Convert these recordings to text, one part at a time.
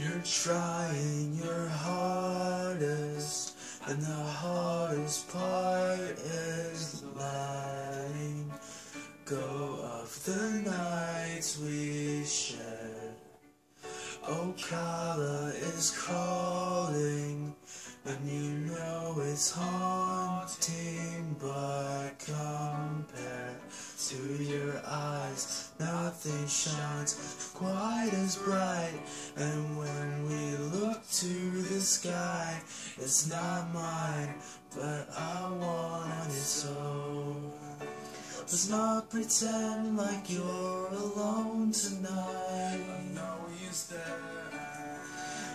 You're trying your hardest, and the hardest part is letting go of the nights we shared. Oh, Ocala is calling, and you know it's haunting, but compared to your eyes, nothing shines quite as bright. And when we look to the sky, it's not mine, but I want it so. Let's not pretend like you're alone tonight. I know he's there.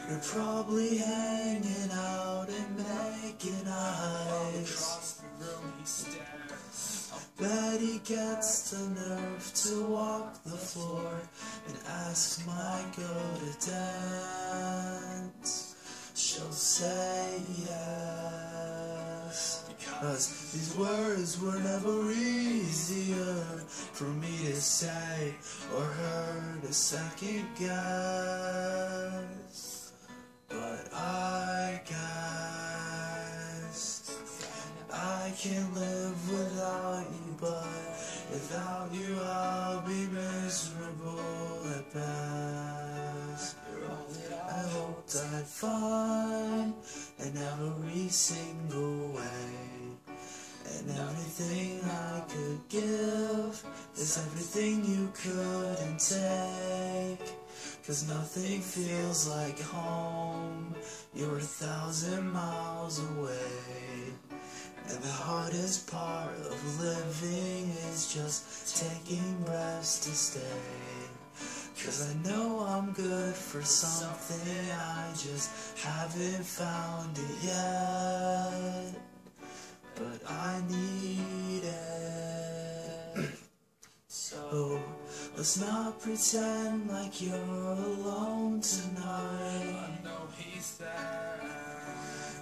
You're probably hanging out and making eyes. Across the room he stares. Bet he gets the nerve to walk the floor and ask my girl to dance. She'll say yes. Cause these words were never easier for me to say or her to second guess. Can't live without you, but without you I'll be miserable at best. I hoped I'd find in every single way. And everything I could give is everything you couldn't take. Cause nothing feels like home. You're a thousand miles away. Part of living is just taking breaths to stay. Cause I know I'm good for something, I just haven't found it yet. But I need it. So let's not pretend like you're alone tonight. I know he's there.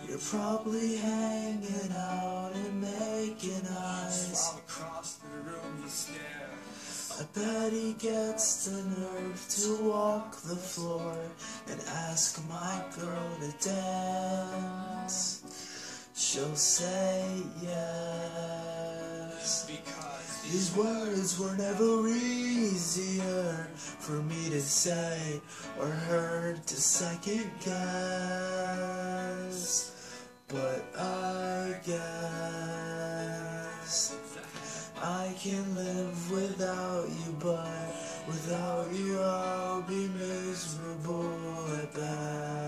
You're probably hanging out and making eyes. While across the room he stares. I bet he gets the nerve to walk the floor and ask my girl to dance. She'll say yes. Because These words were never easier for me to say or her to second guess. But I guess I can live without you, but without you I'll be miserable at best.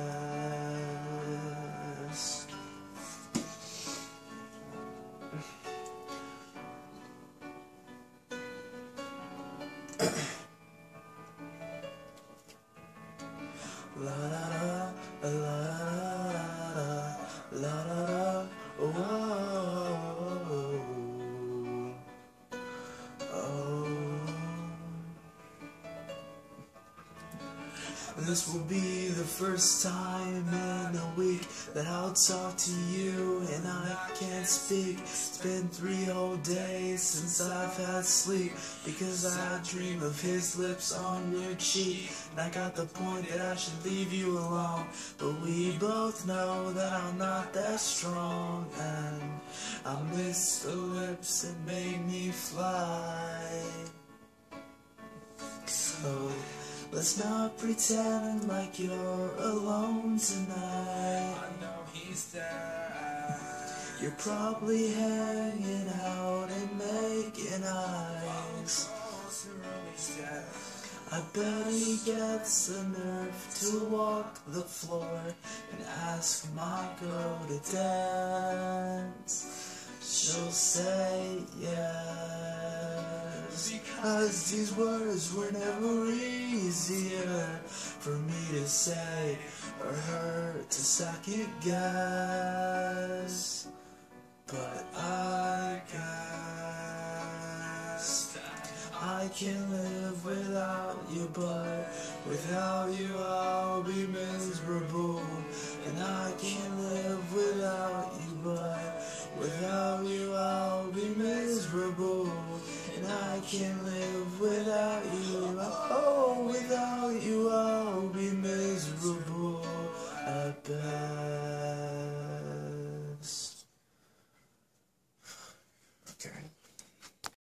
This will be the first time in a week that I'll talk to you and I can't speak. It's been three whole days since I've had sleep because I dream of his lips on your cheek. And I got the point that I should leave you alone, but we both know that I'm not that strong. And I miss the lips that made me fly. So let's not pretend like you're alone tonight. I know he's there. You're probably hanging out and making eyes. Across the room he stares. I bet he gets the nerve to walk the floor and ask my girl to dance. She'll say yes. Because these words were never easier for me to say or her to second guess. But I guess I can live without you, but without you I'll be miserable. And I can't live without